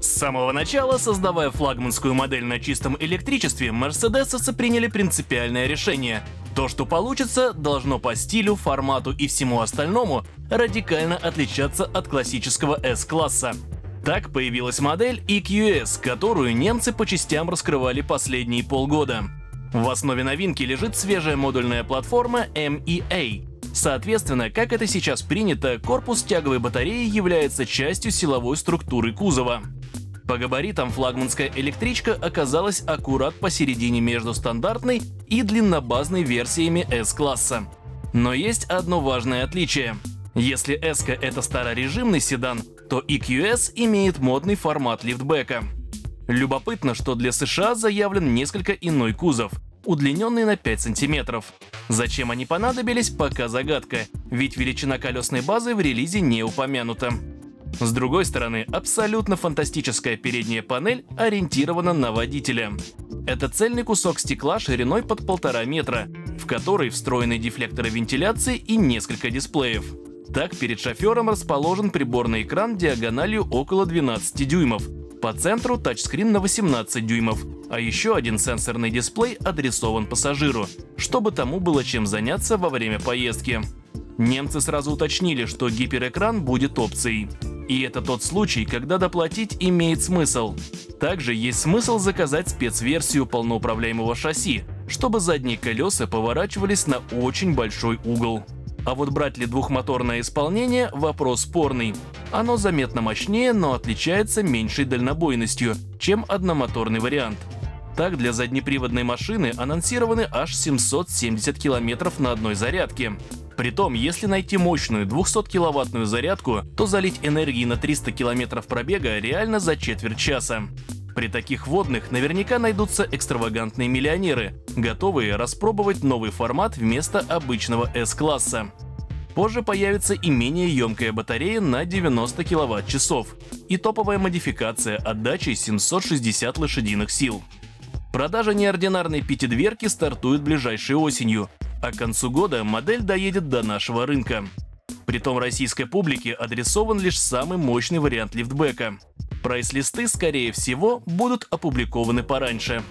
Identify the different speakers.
Speaker 1: С самого начала, создавая флагманскую модель на чистом электричестве, мерседесовцы приняли принципиальное решение. То, что получится, должно по стилю, формату и всему остальному радикально отличаться от классического S-класса. Так появилась модель EQS, которую немцы по частям раскрывали последние полгода. В основе новинки лежит свежая модульная платформа MEA. Соответственно, как это сейчас принято, корпус тяговой батареи является частью силовой структуры кузова. По габаритам флагманская электричка оказалась аккурат посередине между стандартной и длиннобазной версиями S-класса. Но есть одно важное отличие. Если S – это старорежимный седан, то EQS имеет модный формат лифтбека. Любопытно, что для США заявлен несколько иной кузов, удлиненный на 5 сантиметров. Зачем они понадобились, пока загадка, ведь величина колесной базы в релизе не упомянута. С другой стороны, абсолютно фантастическая передняя панель ориентирована на водителя. Это цельный кусок стекла шириной под полтора метра, в который встроены дефлекторы вентиляции и несколько дисплеев. Так, перед шофером расположен приборный экран диагональю около 12 дюймов. По центру тачскрин на 18 дюймов, а еще один сенсорный дисплей адресован пассажиру, чтобы тому было чем заняться во время поездки. Немцы сразу уточнили, что гиперэкран будет опцией. И это тот случай, когда доплатить имеет смысл. Также есть смысл заказать спецверсию полноуправляемого шасси, чтобы задние колеса поворачивались на очень большой угол. А вот брать ли двухмоторное исполнение – вопрос спорный. Оно заметно мощнее, но отличается меньшей дальнобойностью, чем одномоторный вариант. Так, для заднеприводной машины анонсированы аж 770 км на одной зарядке. Притом, если найти мощную 200-киловаттную зарядку, то залить энергии на 300 км пробега реально за четверть часа. При таких водных наверняка найдутся экстравагантные миллионеры, готовые распробовать новый формат вместо обычного S-класса. Позже появится и менее емкая батарея на 90 кВт-часов и топовая модификация отдачей 760 лошадиных сил. Продажа неординарной пятидверки стартует ближайшей осенью, а к концу года модель доедет до нашего рынка. Притом российской публике адресован лишь самый мощный вариант лифтбека. Прайс-листы, скорее всего, будут опубликованы пораньше.